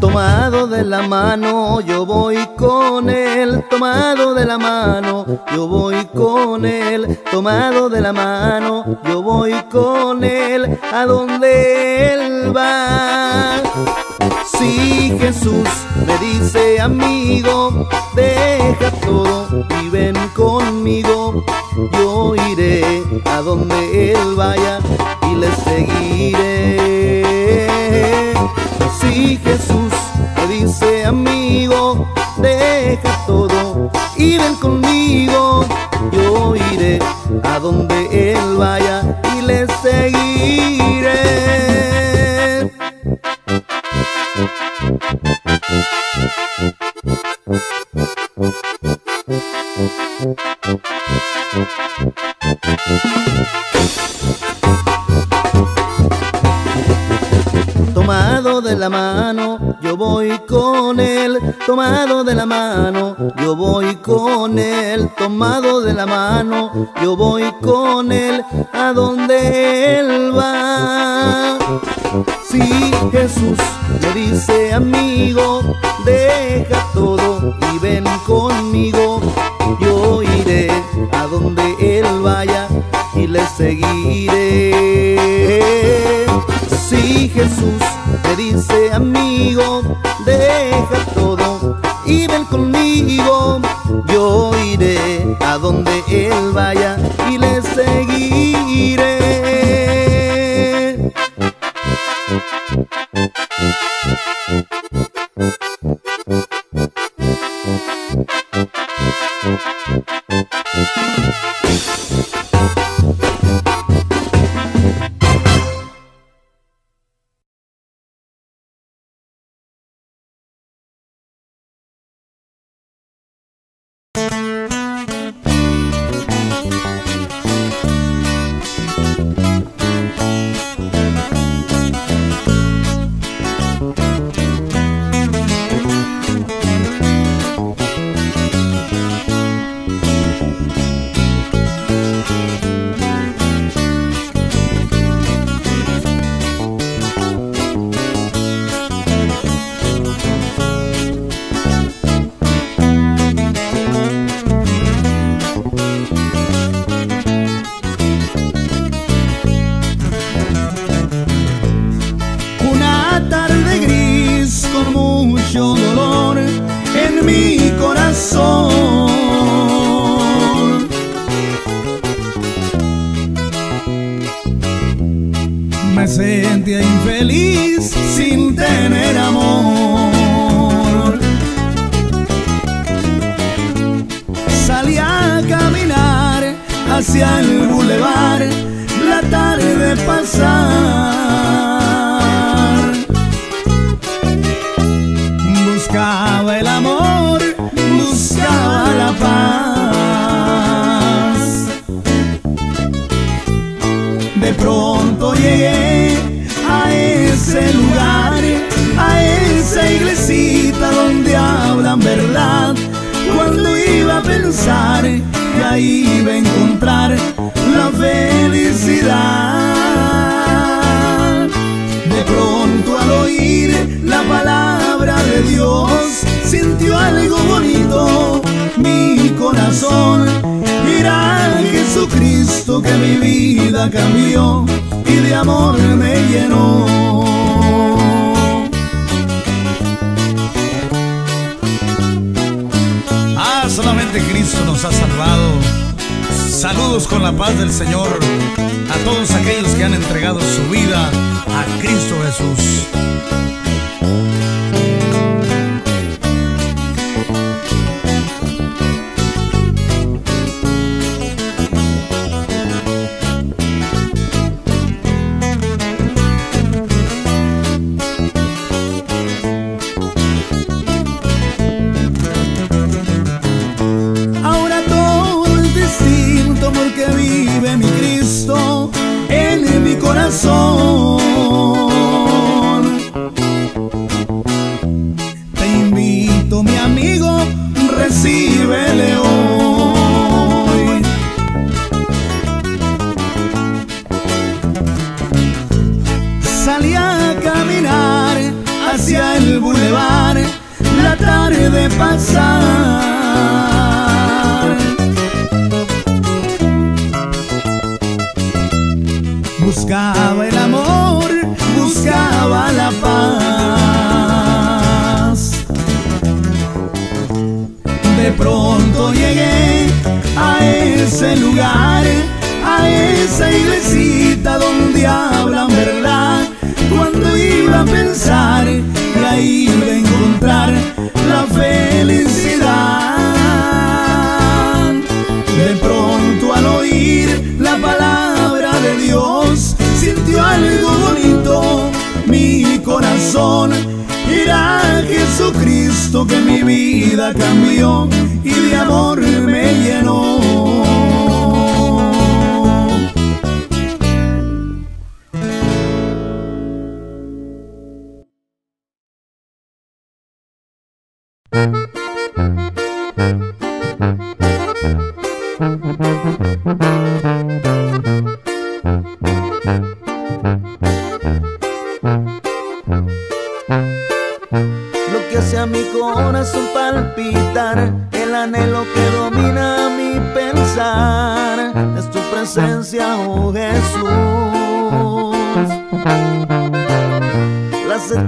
Tomado de la mano, yo voy con él. Tomado de la mano, yo voy con él. Tomado de la mano, Si Jesús me dice amigo, deja todo mucho dolor en mi corazón. Me sentía infeliz sin tener amor. Salí a caminar hacia el bulevar, la tarde pasar. Donde hablan verdad. Cuando iba a pensar que ahí iba a encontrar la felicidad. De pronto al oír la palabra de Dios, sintió algo bonito mi corazón. Era Jesucristo que mi vida cambió y de amor me llenó. Solamente Cristo nos ha salvado. Saludos con la paz del Señor a todos aquellos que han entregado su vida a Cristo Jesús. Que mi vida cambió y de amor me llenó.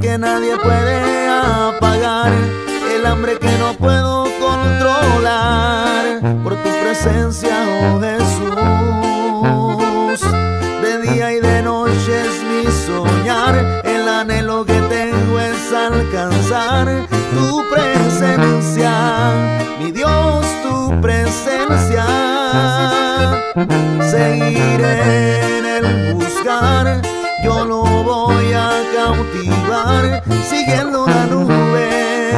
Que nadie puede apagar, el hambre que no puedo controlar, por tu presencia, oh Jesús. De día y de noche es mi soñar, el anhelo que tengo es alcanzar tu presencia, mi Dios, tu presencia. Seguiré en el buscar, siguiendo la nube,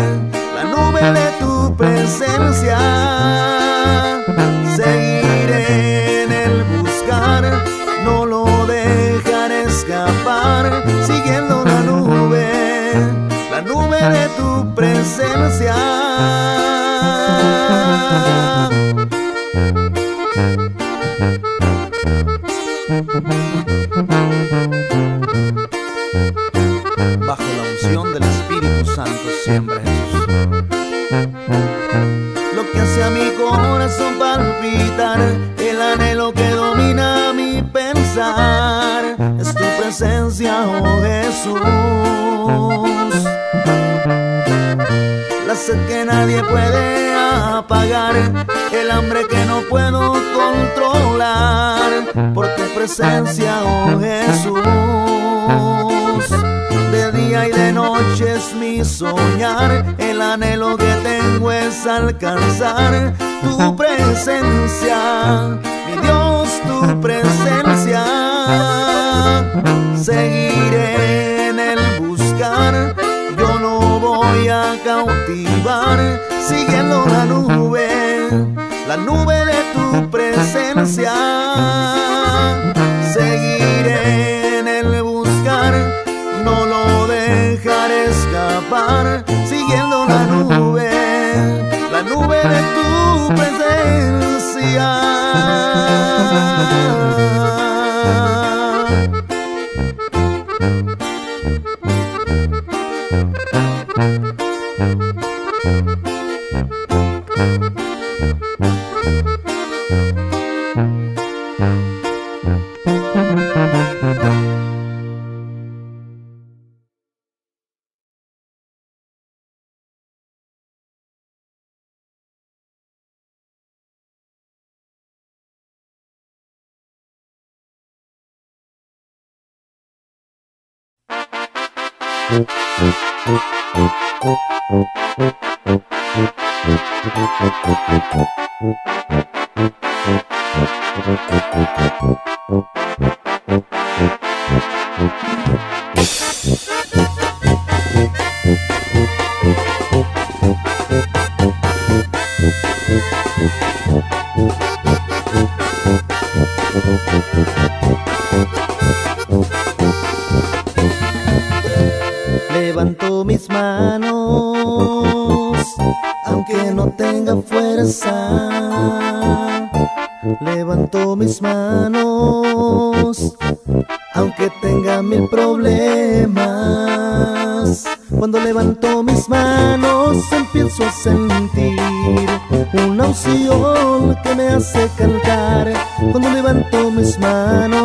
la nube de tu presencia. Seguiré en el buscar, no lo dejaré escapar, siguiendo la nube, la nube de tu presencia. Jesús. La sed que nadie puede apagar, el hambre que no puedo controlar, por tu presencia, oh Jesús. De día y de noche es mi soñar, el anhelo que tengo es alcanzar tu presencia, mi Dios, tu presencia. Seguiré voy a cautivar, siguiendo la nube, la nube de tu presencia. Seguiré en el buscar, no lo dejaré escapar, siguiendo la nube, la nube de tu presencia. Levanto mis manos Cuando levanto mis manos empiezo a sentir una unción que me hace cantar. Cuando levanto mis manos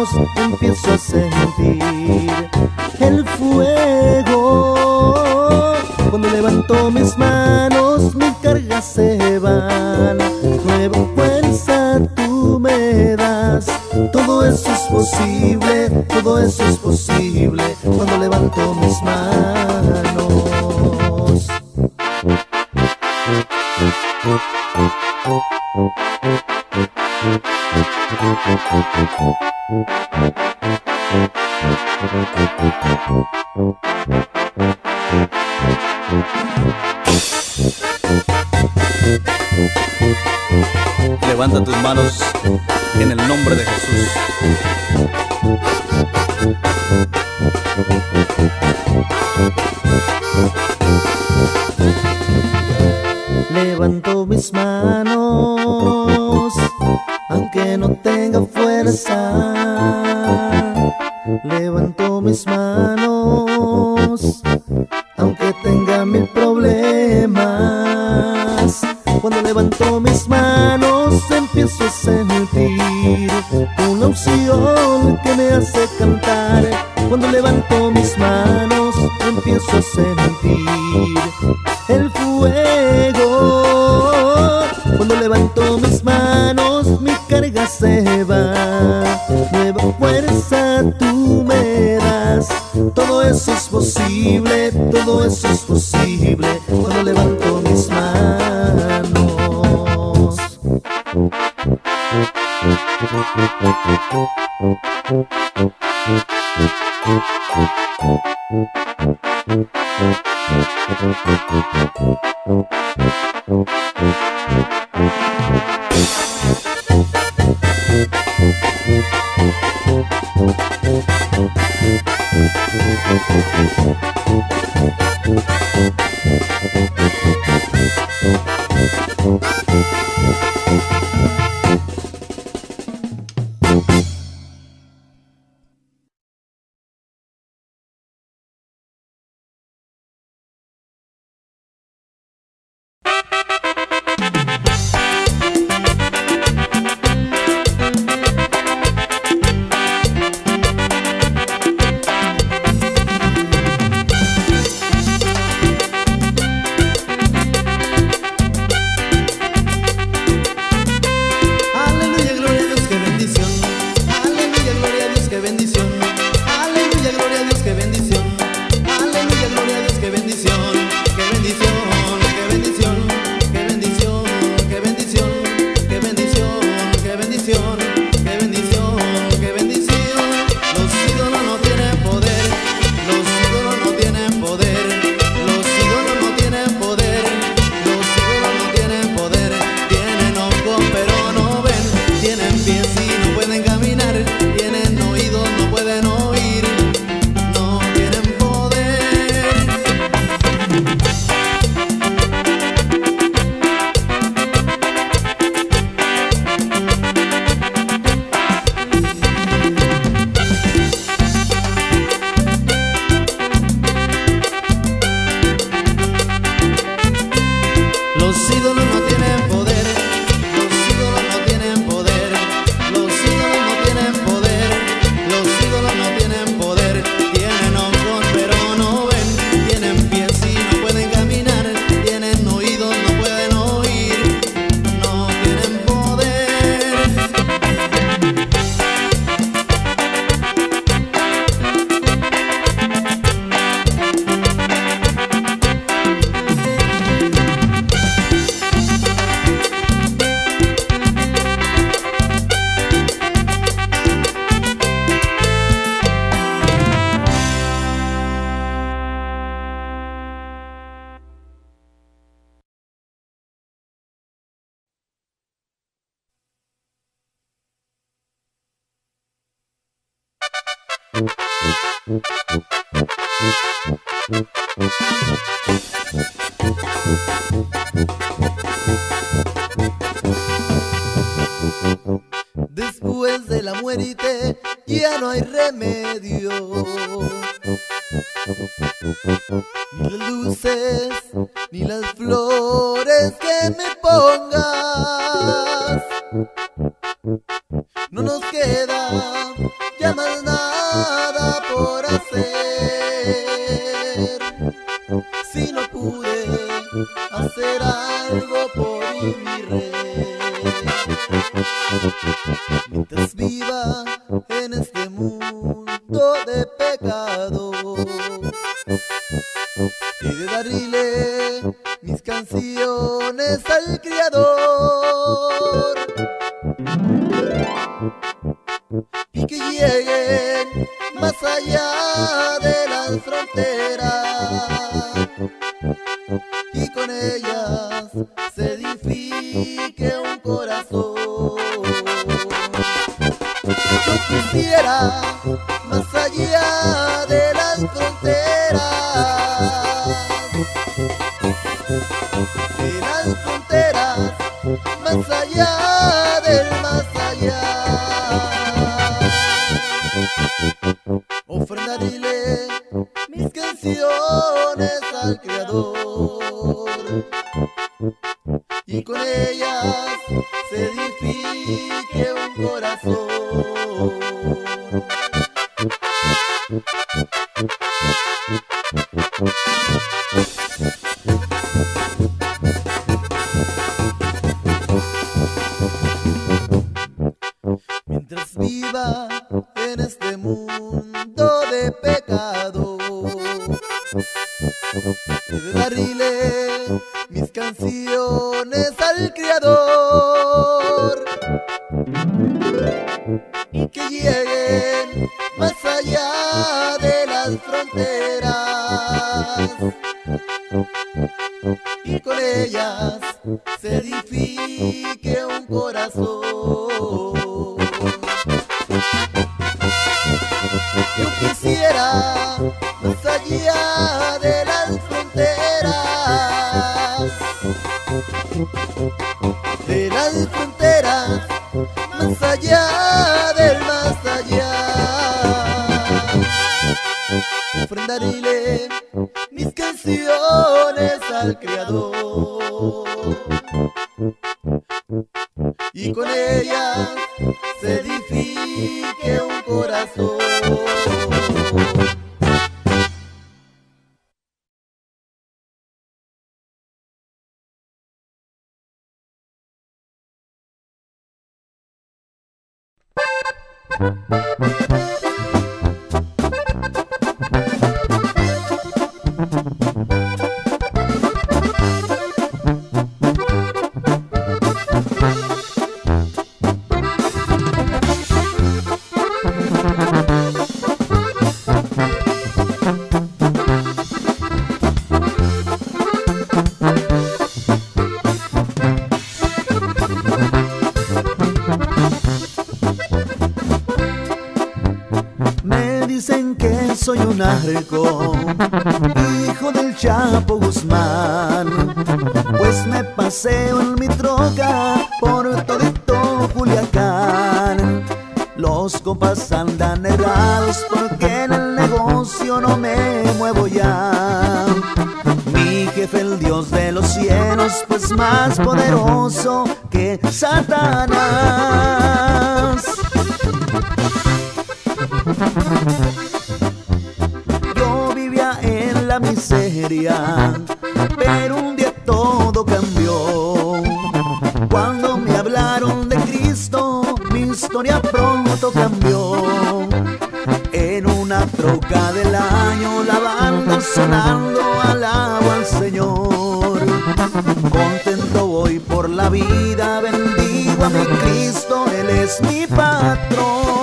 Después de la muerte ya no hay remedio. Ni las luces, ni las flores que me pongan. más poderoso que Satanás. Yo vivía en la miseria, pero un día todo cambió. Cuando me hablaron de Cristo, mi historia pronto cambió. En una troca del año, la banda sonando alaba al Señor. Contento voy por la vida, bendigo a mi Cristo, Él es mi patrón.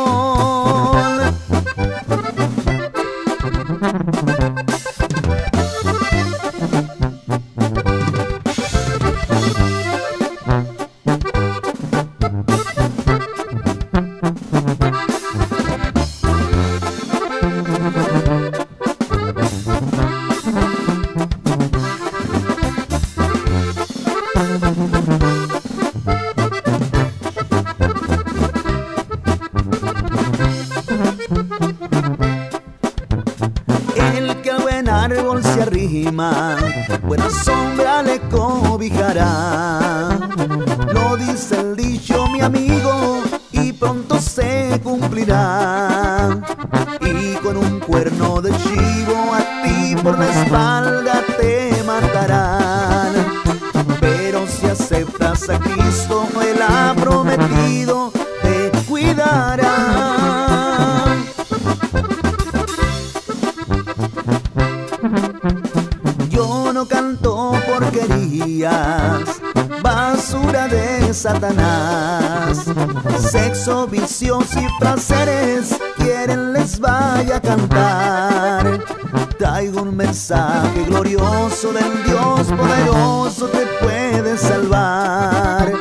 brazo del Dios poderoso te puede salvar.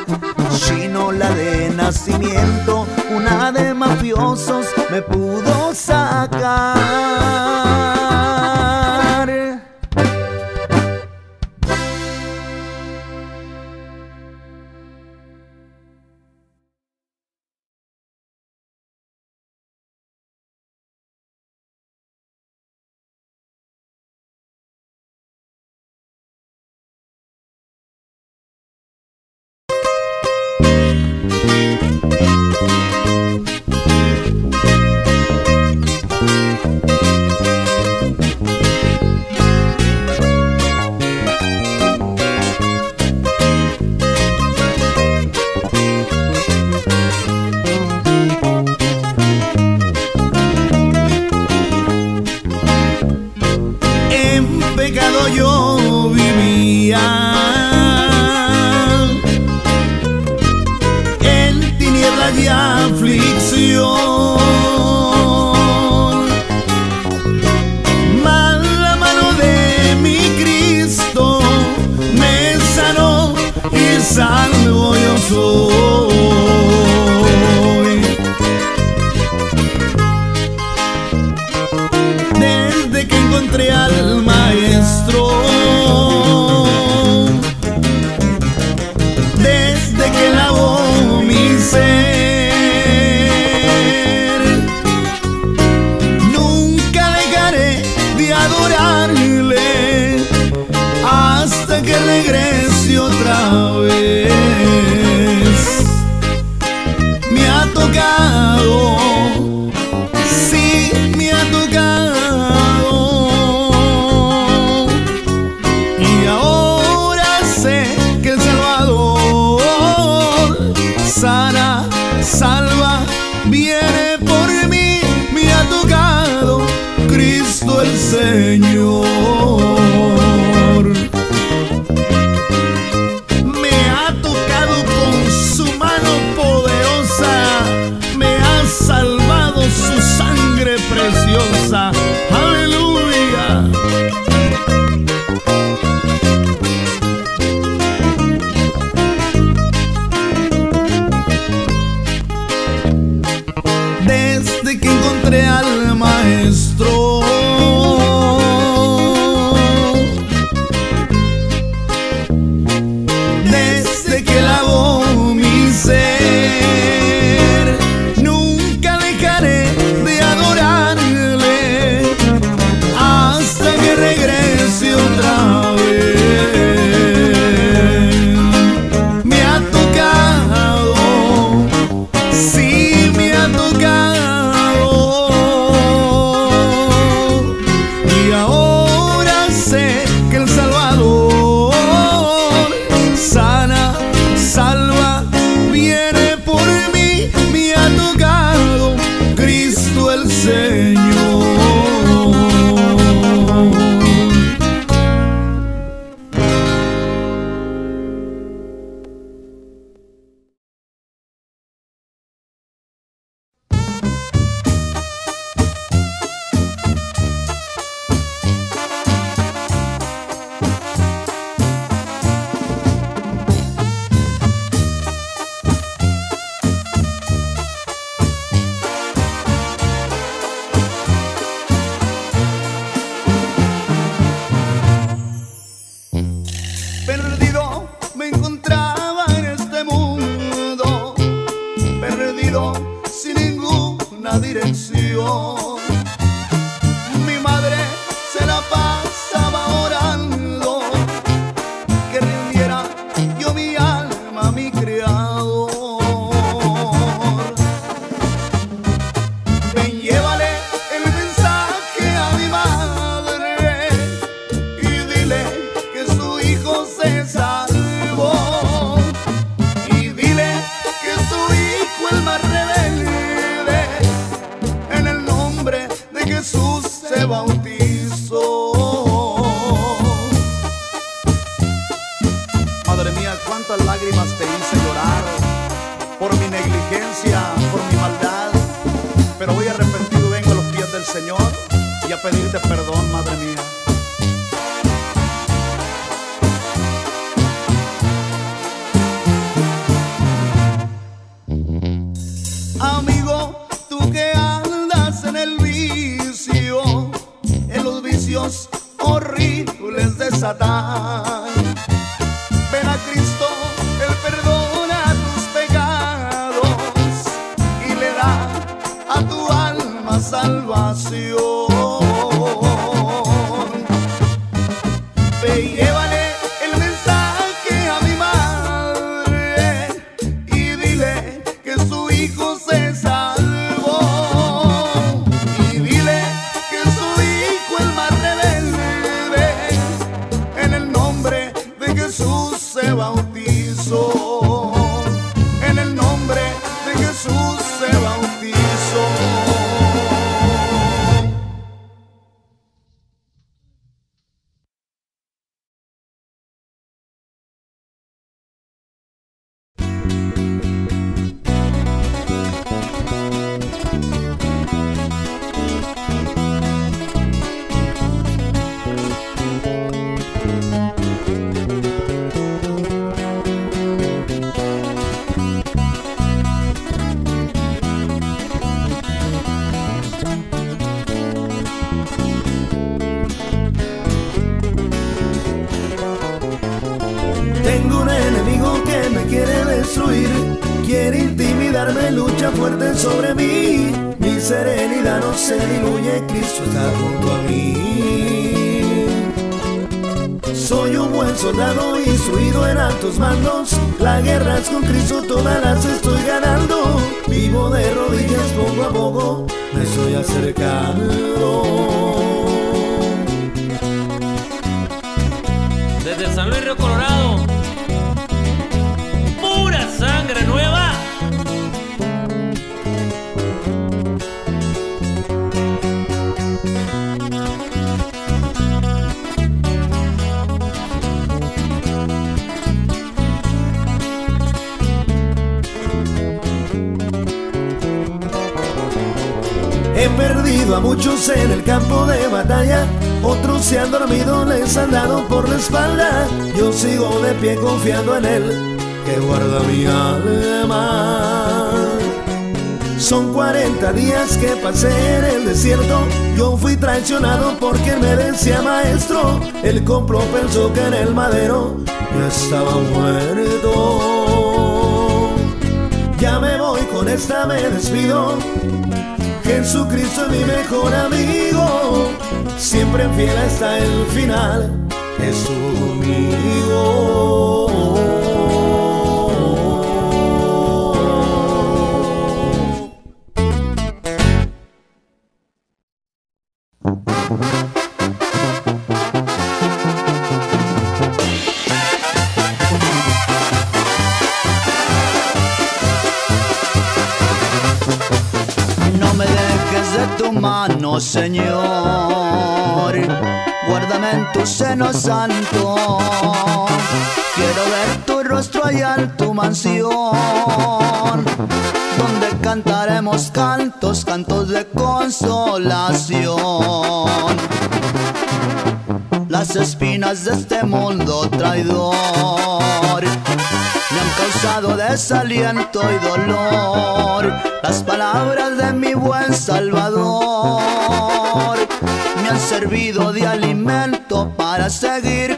Chinola de nacimiento, una de mafiosos me pudo sacar. en el desierto. Yo fui traicionado porque me decía maestro El complot pensó que en el madero Yo estaba muerto. Ya me voy, con esta me despido. Jesucristo es mi mejor amigo. Siempre fiel hasta el final Estuvo conmigo cantos de consolación. Las espinas de este mundo traidor me han causado desaliento y dolor. Las palabras de mi buen Salvador me han servido de alimento para seguir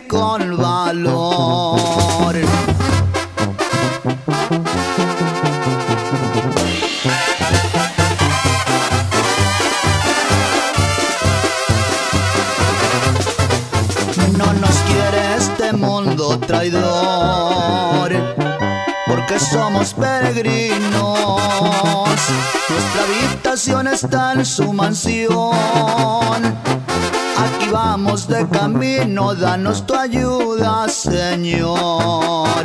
peregrinos. Nuestra habitación está en su mansión. Aquí vamos de camino, danos tu ayuda, Señor.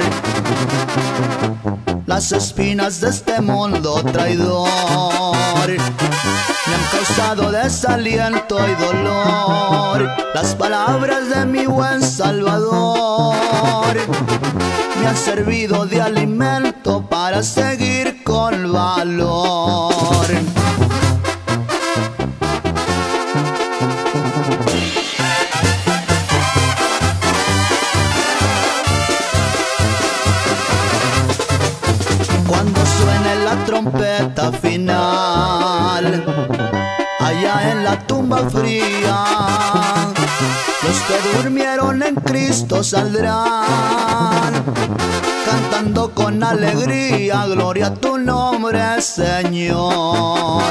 Las espinas de este mundo traidor me han causado desaliento y dolor. Las palabras de mi buen Salvador me ha servido de alimento para seguir con valor. Cuando suene la trompeta final, allá en la tumba fría Cristo saldrán, cantando con alegría, gloria a tu nombre, Señor.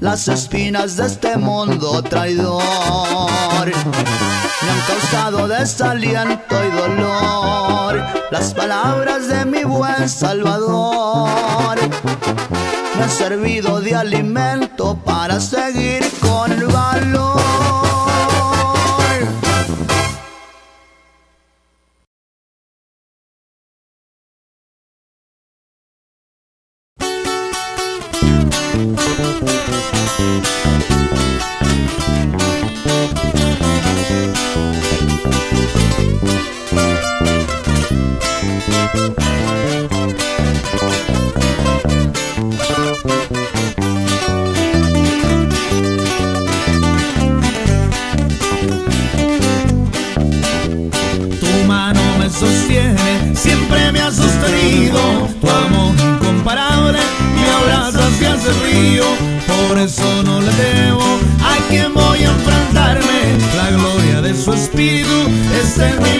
Las espinas de este mundo traidor me han causado desaliento y dolor. Las palabras de mi buen Salvador me han servido de alimento para seguir con valor. en.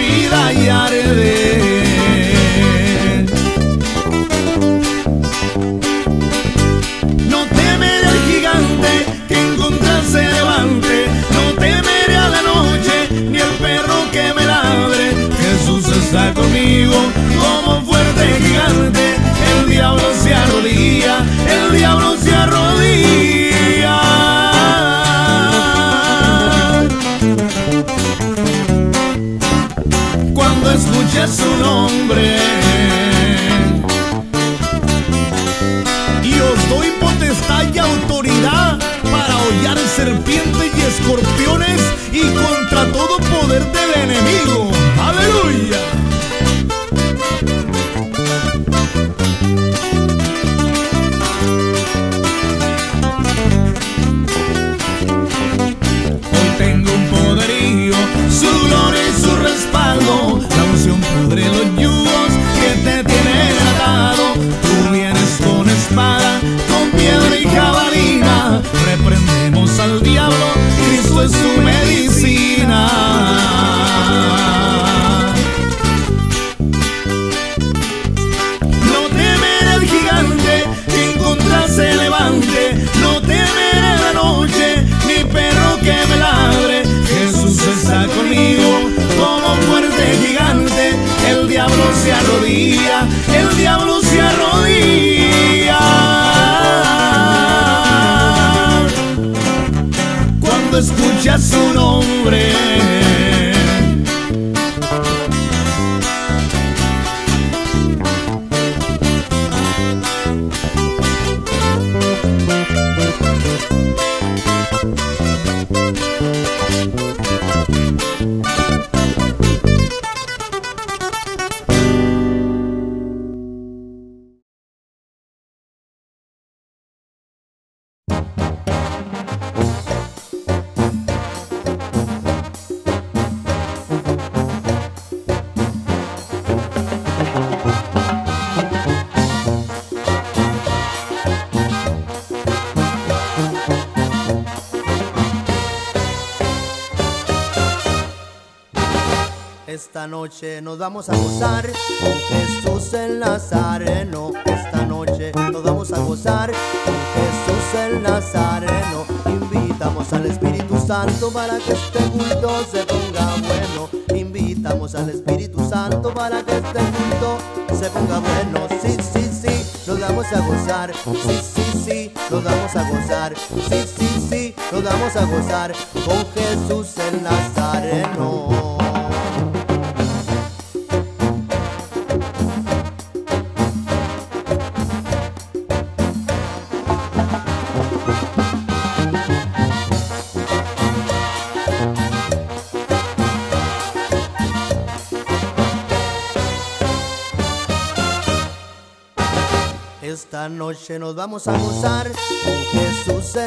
Sí, sí, sí, nos vamos a gozar con Jesús el Nazareno. Esta noche nos vamos a gozar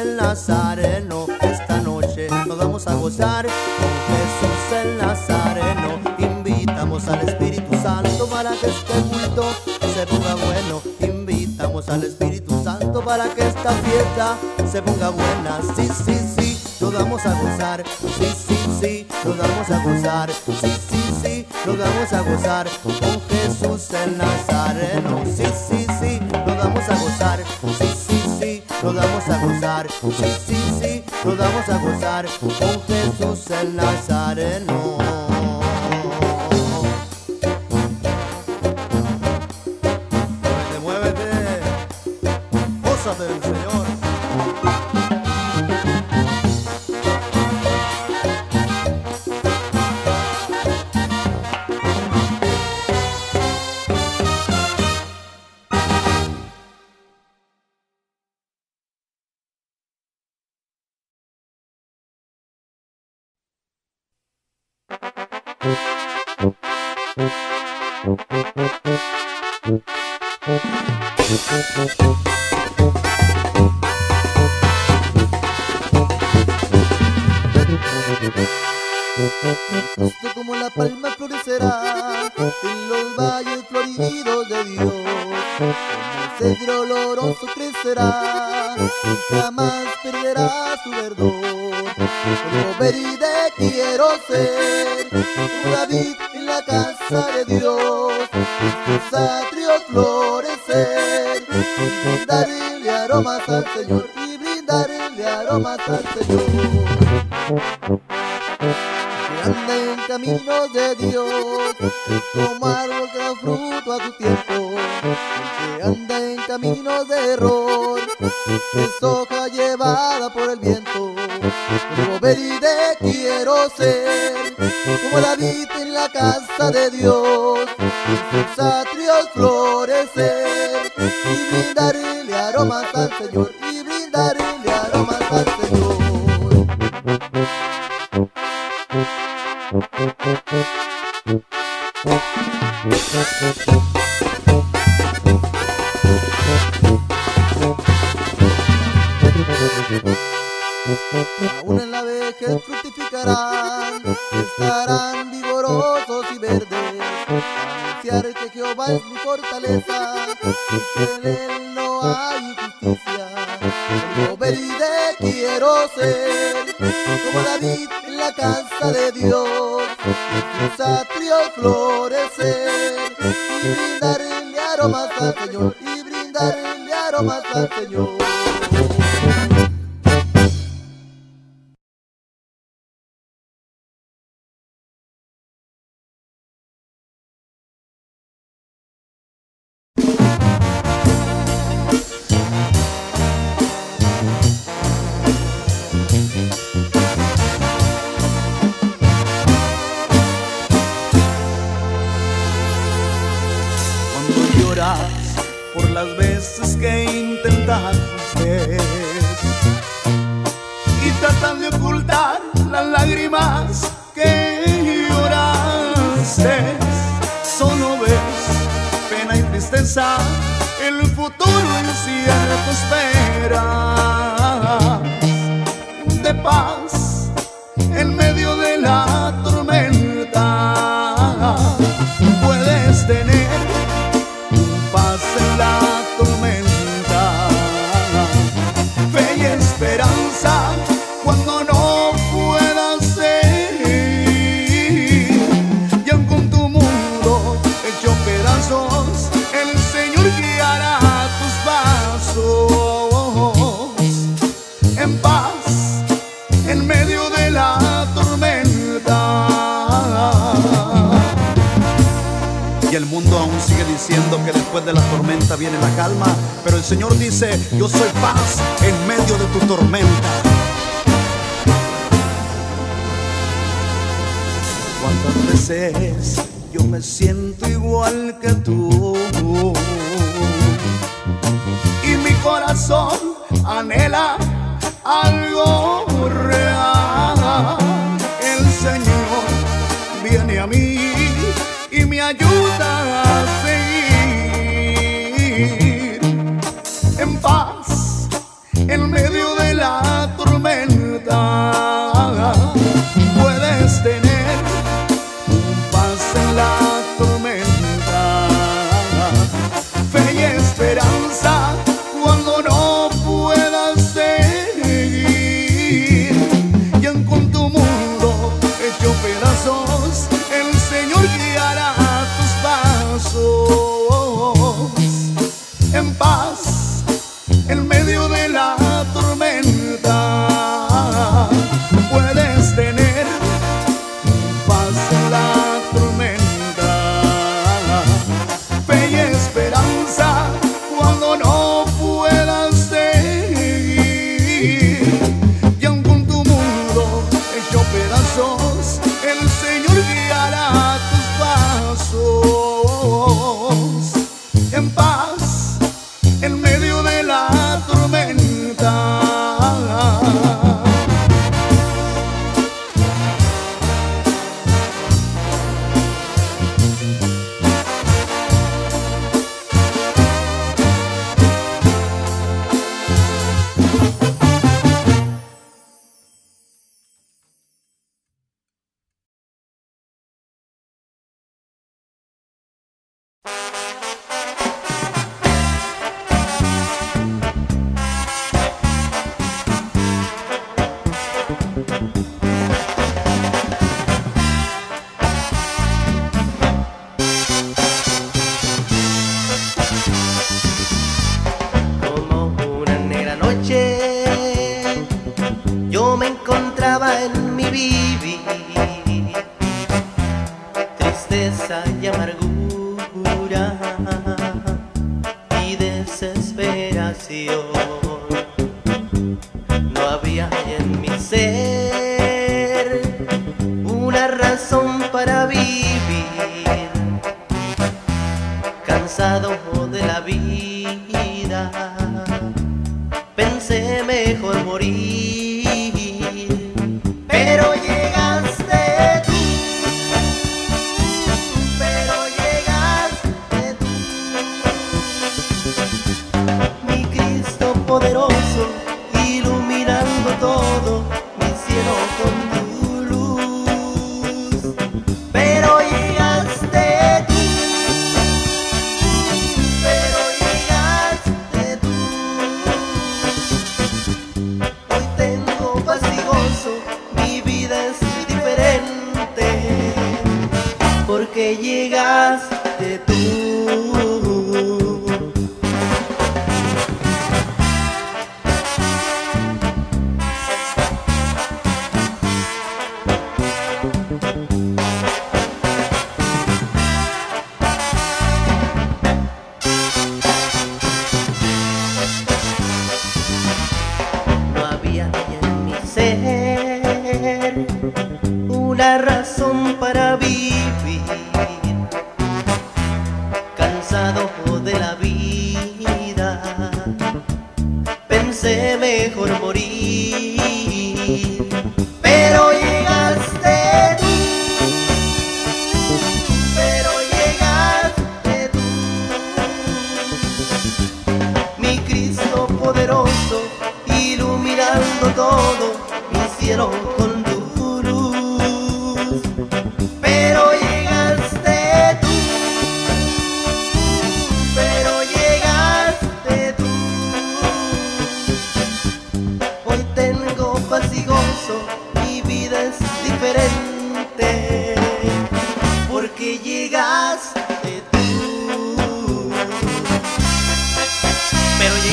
el Nazareno. Esta noche nos vamos a gozar con Jesús el Nazareno. Invitamos al Espíritu Santo para que este culto se ponga bueno. Invitamos al Espíritu Santo para que esta fiesta se ponga buena. Sí, sí, sí, nos vamos a gozar. Sí, sí, sí, nos vamos a gozar. Sí, sí, sí, nos vamos a gozar con Jesús el Nazareno. Sí, sí, sí, nos vamos a gozar. Sí, nos vamos a gozar, sí, sí, sí, nos vamos a gozar con Jesús el Nazareno. pensar, el futuro incierto espera. viene la calma, pero el Señor dice, yo soy paz en medio de tu tormenta. ¿Cuántas veces yo me siento igual que tú? Y mi corazón anhela algo real. El Señor viene a mí y me ayuda a seguir.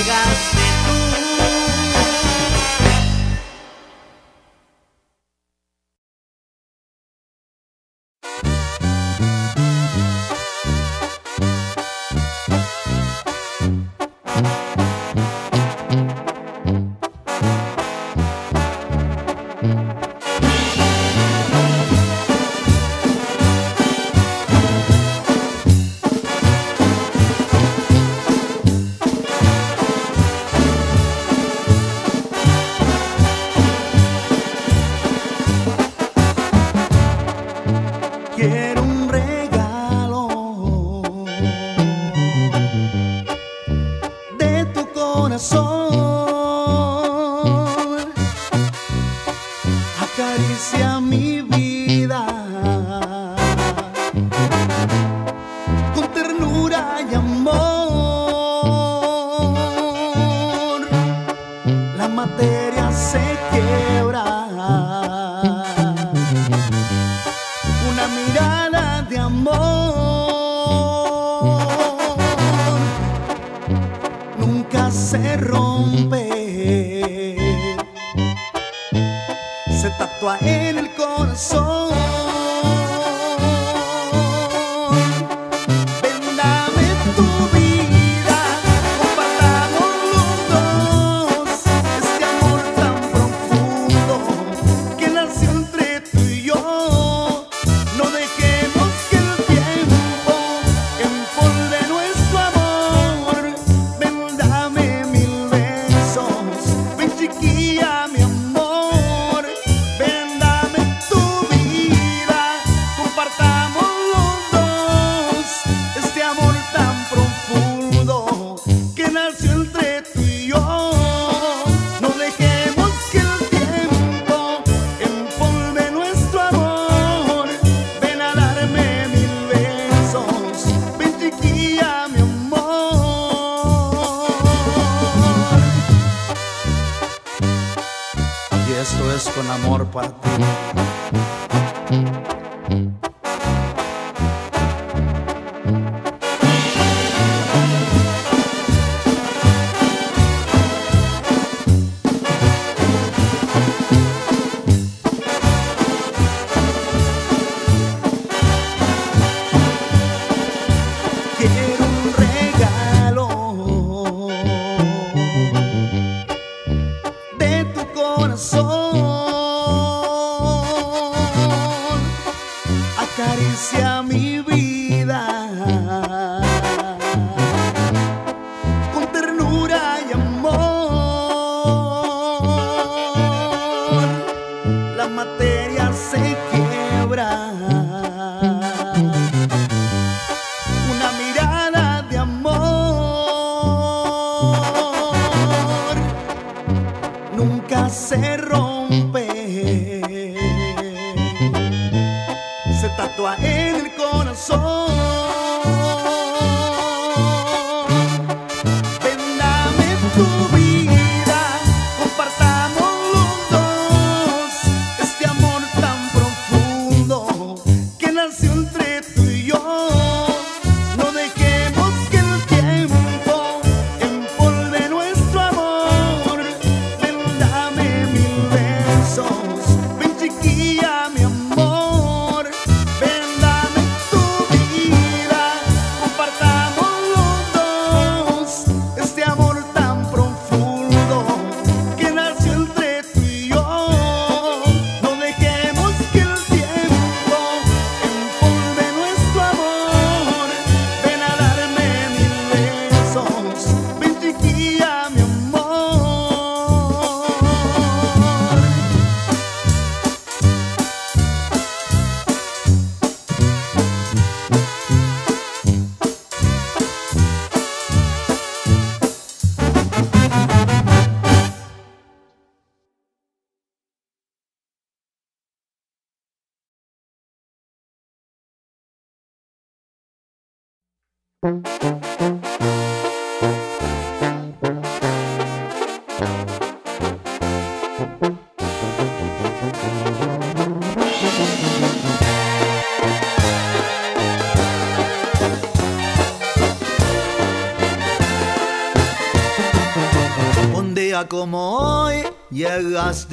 llegas.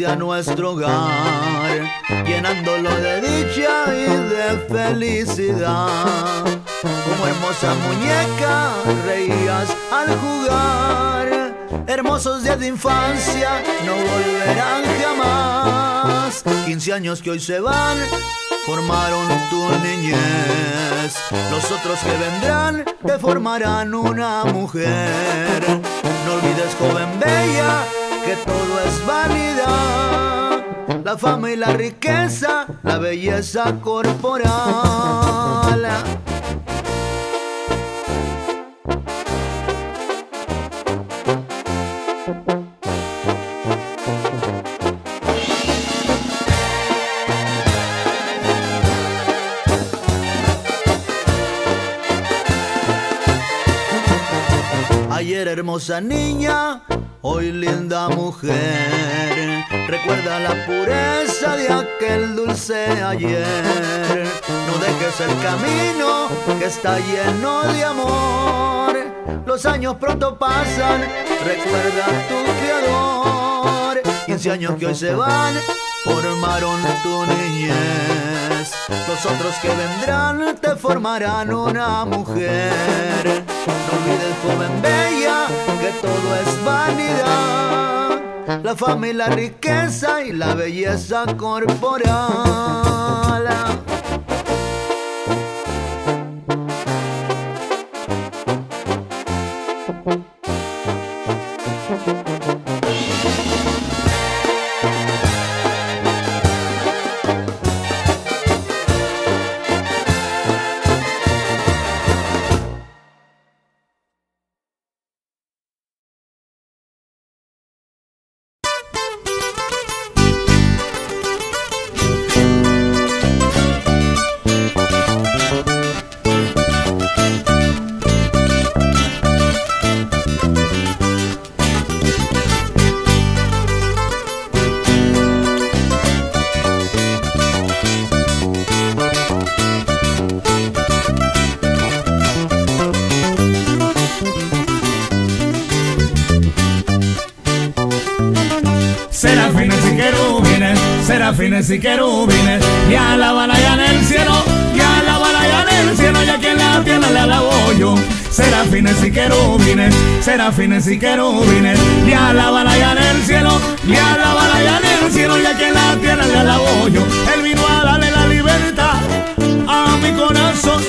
a nuestro hogar, llenándolo de dicha y de felicidad. Como hermosa muñeca reías al jugar, hermosos días de infancia no volverán jamás. 15 años que hoy se van formaron tu niñez. Los otros que vendrán te formarán una mujer. No olvides, joven bella que todo es vanidad, la fama y la riqueza, la belleza corporal. Hermosa niña, hoy linda mujer. Recuerda la pureza de aquel dulce ayer. No dejes el camino que está lleno de amor. Los años pronto pasan, recuerda tu creador. 15 años que hoy se van, formaron tu niñez. Los otros que vendrán te formarán una mujer. No olvides, joven bella, que todo es vanidad. La fama y la riqueza y la belleza corporal. Serafines y querubines, y alaban allá en el cielo, y alaban allá en el cielo, y aquí en la tierra le alabo yo. Serafines y querubines, serafines y querubines, y alaban allá en el cielo, y alaban allá en el cielo, y aquí en la tierra le alabo yo. Él vino a darle la libertad a mi corazón,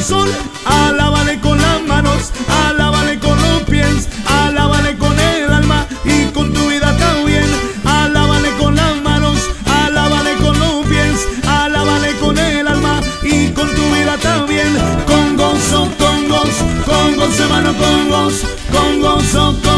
mi corazón. Alábale con las manos, alábale con los pies, alábale con el alma y con tu vida también. Alábale con las manos, alábale con los pies, alábale con el alma y con tu vida también. Con gozo, con gozo, con gozo, hermano, con gozo, con gozo, con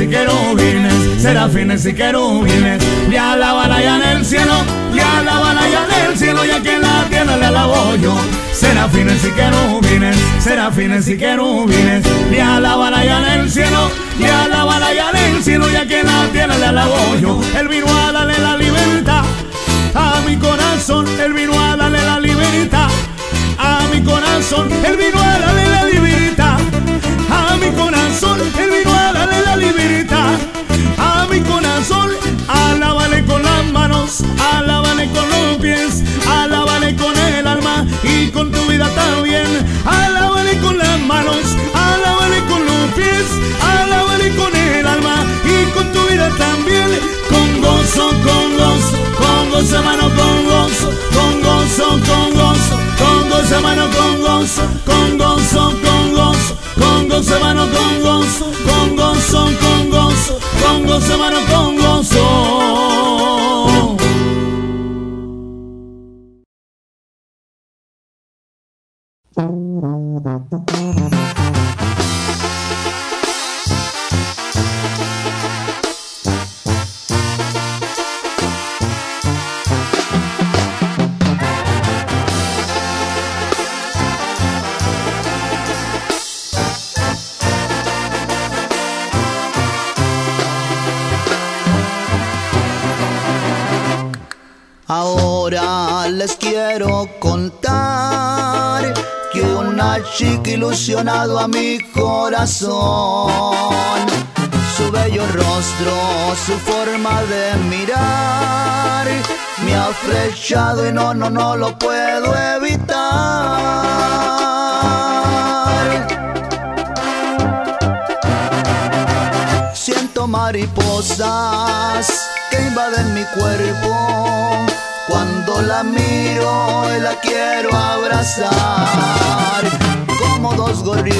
y querubines, serafines y querubines, le alaban allá en el cielo, le alaban allá en el cielo. Y aquí en la tierra le alabo yo. Serafines y querubines, serafines y querubines, le alaban allá en el cielo, le alaban allá en el cielo. Y aquí en la tierra le alabo yo. Él vino a darle la libertad a mi corazón, él vino a darle la libertad a mi corazón, él vino a darle la libertad a mi corazón, él alábale con los pies, alábale con el alma y con tu vida también, alábale con las manos, alábale con los pies, alábale con el alma y con tu vida también, con gozo, con gozo, con gozo, hermano, con gozo, con gozo, con gozo, con gozo, hermano, con gozo, con gozo, con gozo, con gozo, hermano, con gozo, con gozo, con gozo, con gozo, hermano, con gozo. Ahora les quiero contar chica ilusionado a mi corazón. Su bello rostro, su forma de mirar, me ha ha flechado y no, no, no lo puedo evitar. Siento mariposas que invaden mi cuerpo. Cuando la miro y la quiero abrazar, como dos gorriones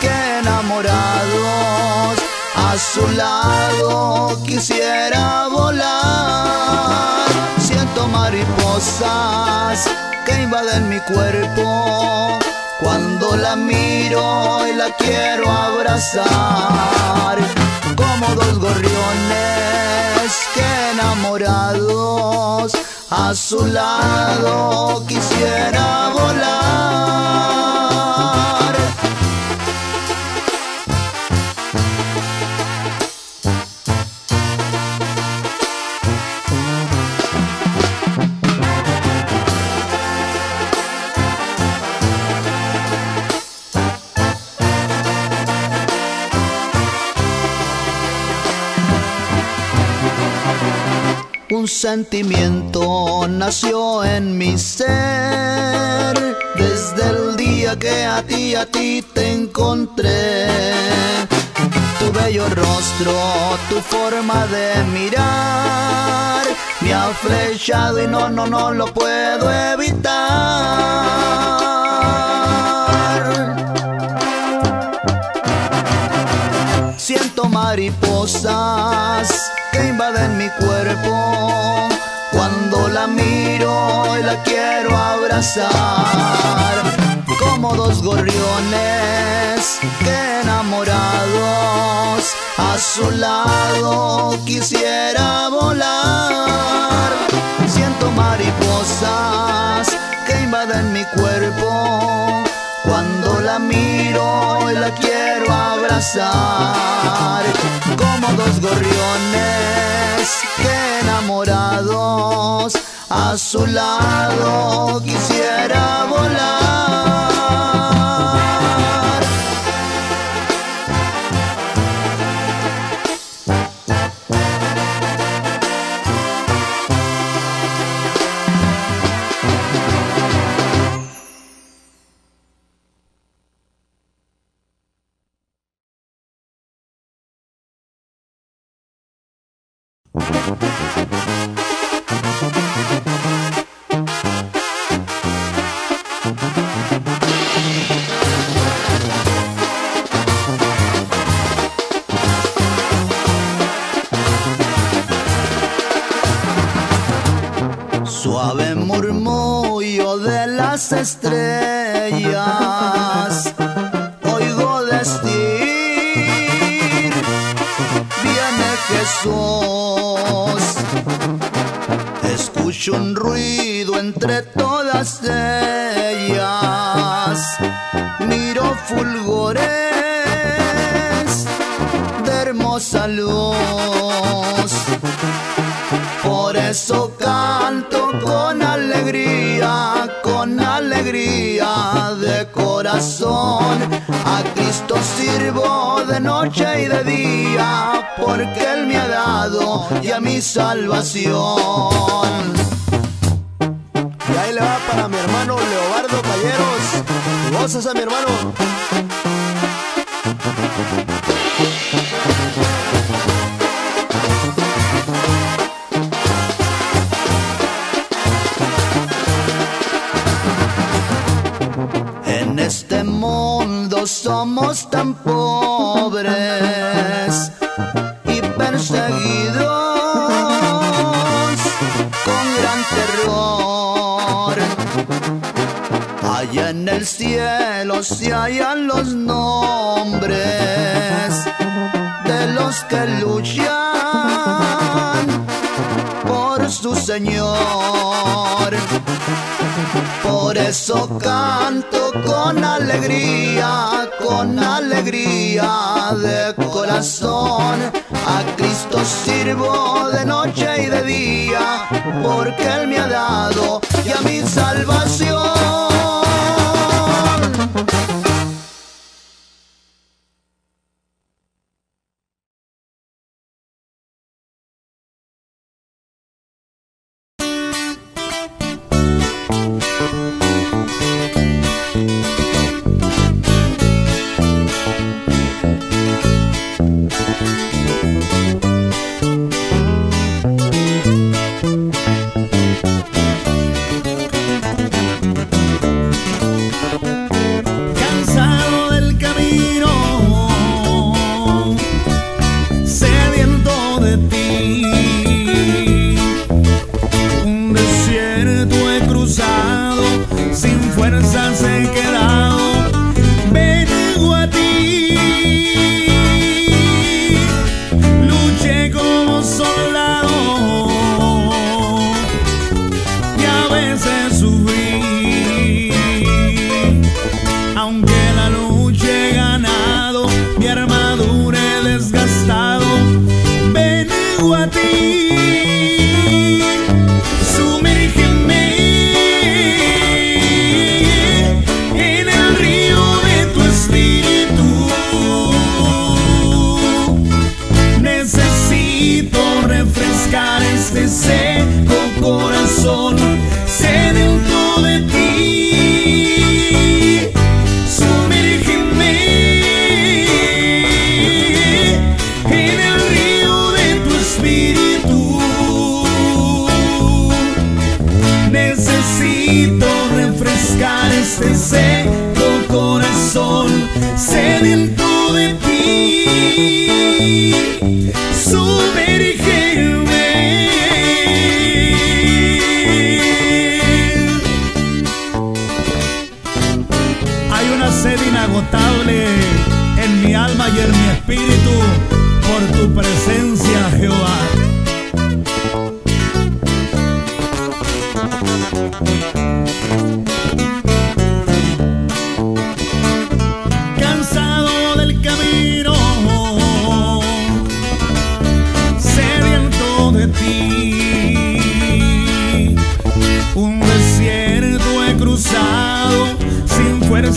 que enamorados a su lado quisiera volar. Siento mariposas que invaden mi cuerpo cuando la miro y la quiero abrazar, como dos gorriones que enamorados a su lado quisiera volar. Un sentimiento nació en mi ser desde el día que a ti, a ti te encontré. Tu bello rostro, tu forma de mirar me ha flechado y no, no, no lo puedo evitar. Siento mariposas que invaden mi cuerpo. Cuando la miro y la quiero abrazar como dos gorriones que enamorados a su lado quisiera volar. Siento mariposas que invaden mi cuerpo. Cuando la miro y la quiero abrazar como dos gorriones que enamorados a su lado quisiera volar. Suave murmullo de las estrellas, oigo decir, viene Jesús. Un ruido entre todas ellas, miro fulgores de hermosa luz. Por eso A Cristo sirvo de noche y de día, porque Él me ha dado ya mi salvación. Y ahí le va para mi hermano Leobardo Calleros. Gozas a mi hermano. En este mundo somos tan pobres y perseguidos con gran terror. Allá en el cielo se hallan los nombres de los que luchan Señor. Por eso canto con alegría, con alegría de corazón. A Cristo sirvo de noche y de día, porque Él me ha dado ya mi salvación.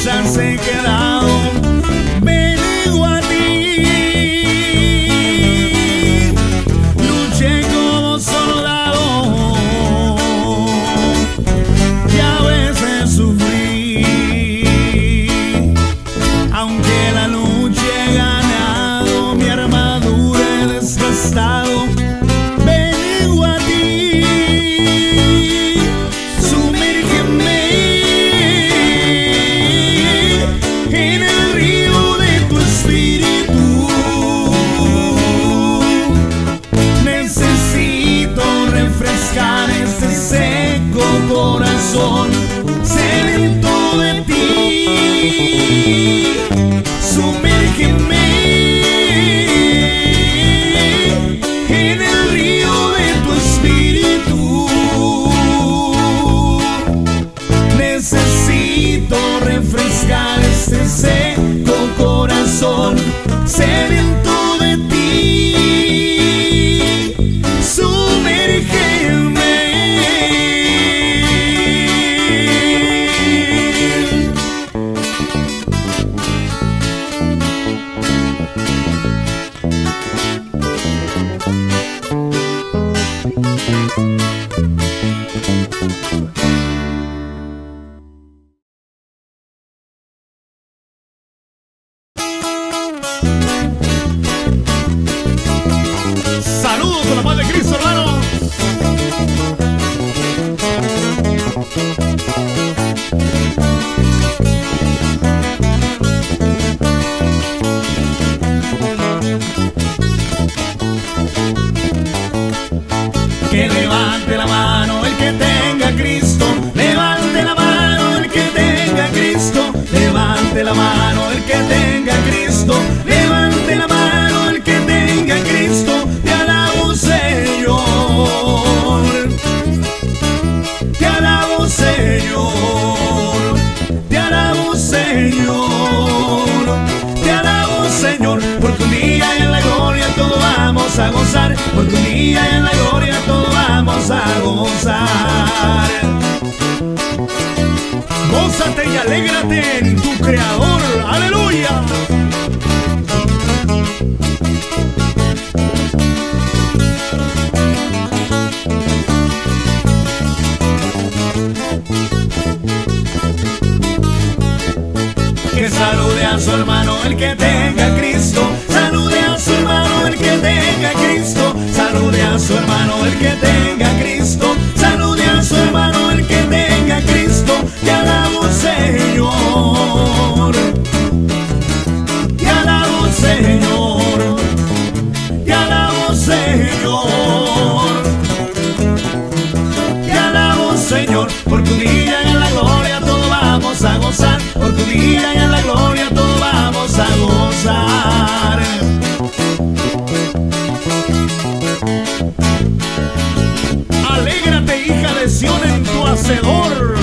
sunset. Que salude a su hermano el que tenga Cristo. Salude a su hermano el que tenga Cristo. Salude a su hermano el que tenga Cristo. Salude a su hermano el que tenga Cristo. Te alabo, Señor. Te alabo, Señor. Te alabo, Señor. Te alabo, Señor. Porque un día en la gloria todo vamos a gozar y en la gloria todos vamos a gozar. Alégrate, hija de Sion en tu hacedor.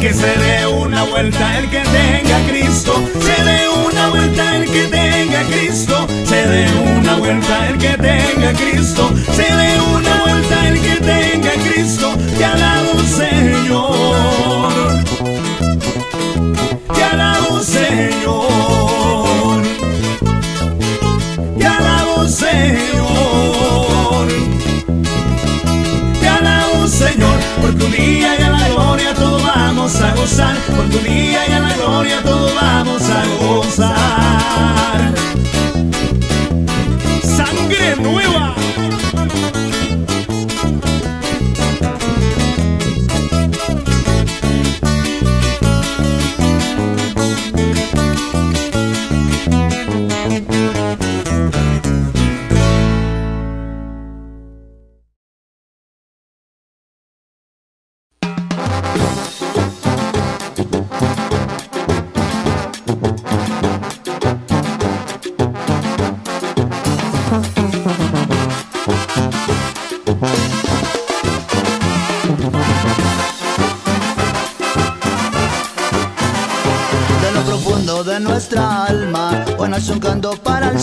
Que se dé una vuelta el que tenga Cristo, se dé una vuelta el que tenga Cristo, se dé una vuelta el que tenga Cristo, se dé una vuelta el que tenga Cristo, te alabo Señor, te alabo Señor, te alabo Señor, te alabo Señor, por tu día y a la gloria todo vamos a gozar, por tu día y a la gloria todo vamos a gozar. Sangre nueva.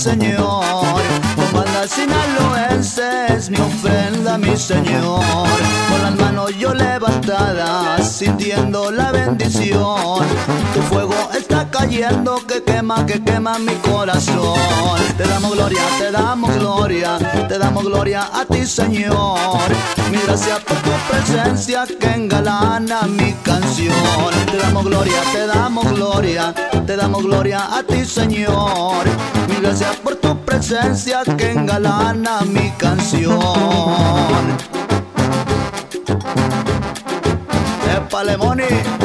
Señor. Con bandas sinaloenses, mi ofrenda, mi Señor. Con las manos yo levantadas, sintiendo la bendición. Tu fuego está cayendo, que quema, que quema mi corazón. Te damos gloria, te damos gloria, te damos gloria a ti, Señor. Mi gracias por tu presencia que engalana mi canción. Te damos gloria, te damos gloria, te damos gloria a ti, Señor. Mi gracias por tu presencia que engalana mi canción. Épale, Moni.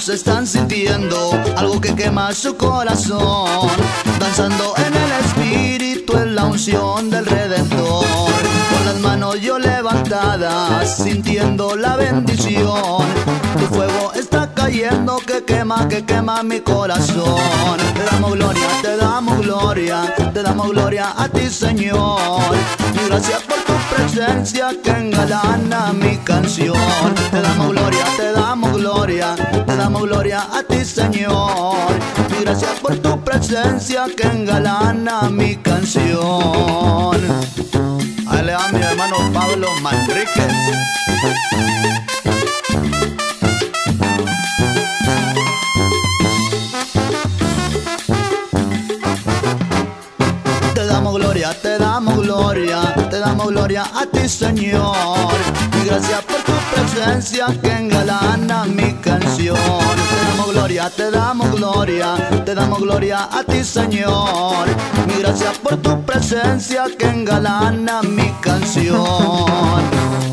Hermanos están sintiendo algo que quema su corazón, danzando en el espíritu en la unción del Redentor. Con las manos yo levantadas, sintiendo la bendición. Tu fuego está cayendo que quema, que quema mi corazón. Te damos gloria, te damos gloria, te damos gloria a ti, Señor. Y gracias por tu presencia que engalana mi canción. Te damos gloria, te damos gloria, damos gloria a ti, Señor. Y gracias por tu presencia que engalana mi canción. Ahí le mi hermano Pablo Manríquez. Te damos gloria, te damos gloria, te damos gloria a ti, Señor. Y gracias por tu presencia que engalana mi canción. Te damos gloria, te damos gloria, te damos gloria a ti, Señor. Mi gracias por tu presencia que engalana mi canción.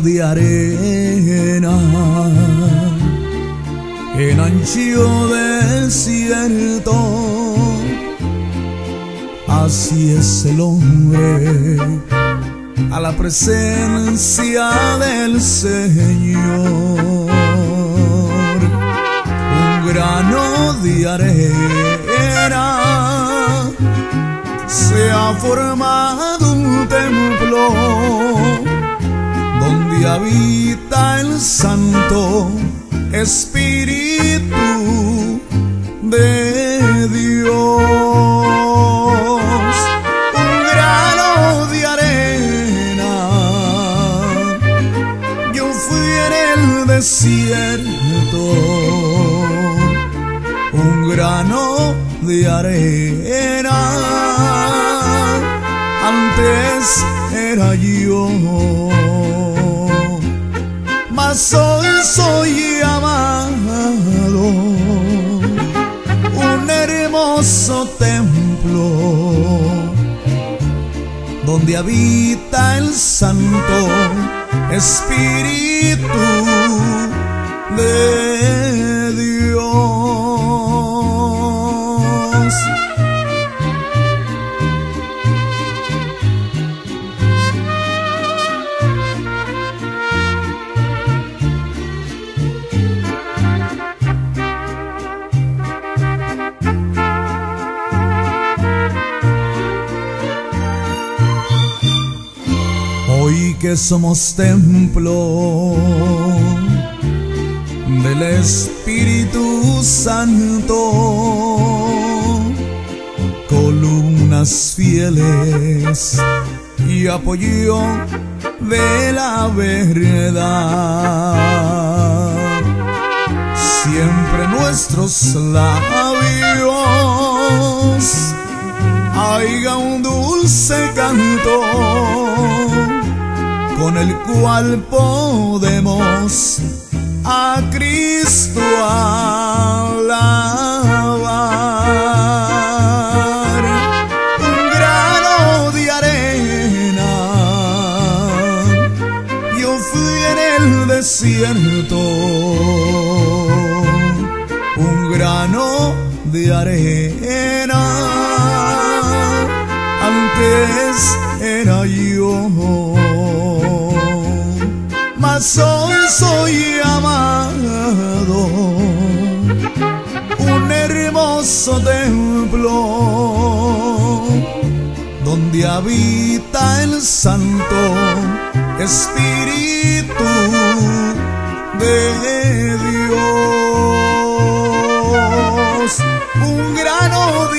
De arena en ancho desierto. Así es el hombre a la presencia del Señor. Un grano de arena se ha formado habita el Santo Espíritu de Dios. Un grano de arena, yo fui en el desierto, un grano de arena, hoy soy amado, un hermoso templo donde habita el Santo Espíritu de Que somos templo del Espíritu Santo, columnas fieles y apoyo de la verdad. Siempre nuestros labios haiga un dulce canto con el cual podemos a Cristo alabar. Soy amado, un hermoso templo donde habita el Santo Espíritu de Dios. Un grano de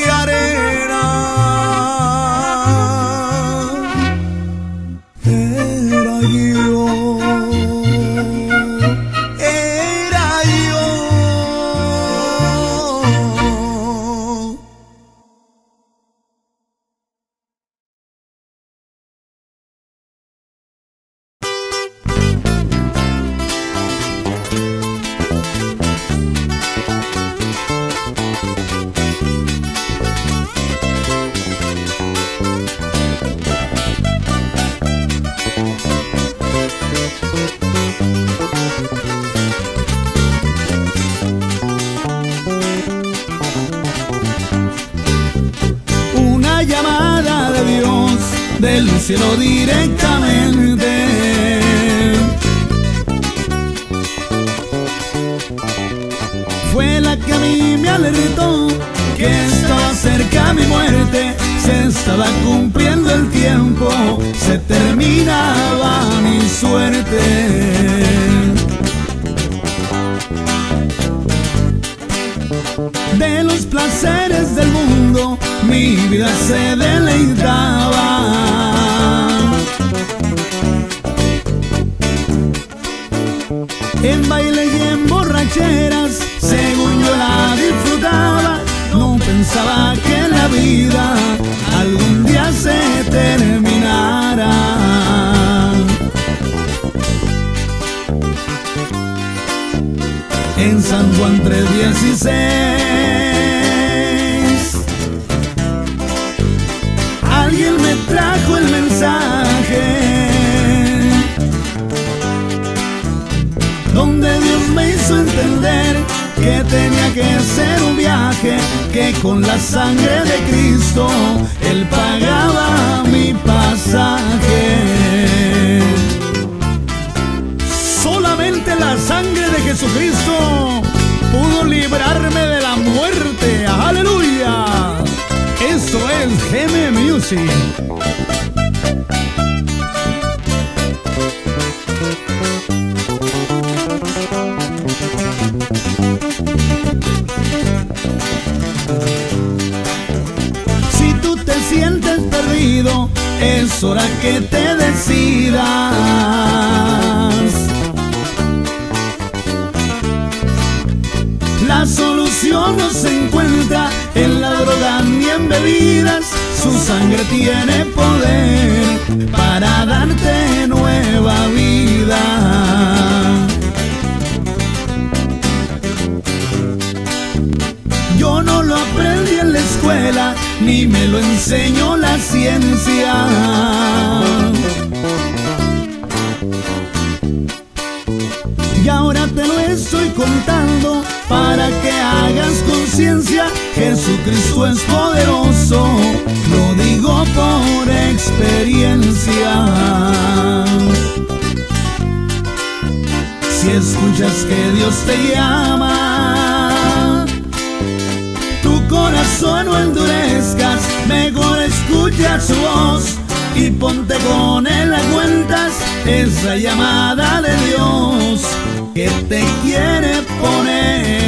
que a mí me alertó que estaba cerca mi muerte, se estaba cumpliendo el tiempo, se terminaba mi suerte. de los placeres del mundo mi vida se deleitaba. En baile y en borracheras, yo la disfrutaba, no pensaba que la vida algún día se terminara. en San Juan 316. Que tenía que ser un viaje, que con la sangre de Cristo Él pagaba mi pasaje. Solamente la sangre de Jesucristo pudo librarme de la muerte. Aleluya. Eso es GM Music. Es hora que te decidas. La solución no se encuentra en la droga ni en bebidas. Su sangre tiene poder para darte nueva vida. Lo aprendí en la escuela, ni me lo enseñó la ciencia. Y ahora te lo estoy contando para que hagas conciencia. Jesucristo es poderoso, lo digo por experiencia. Si escuchas que Dios te llama, corazón no endurezcas, mejor escucha su voz y ponte con él a cuentas esa llamada de Dios que te quiere poner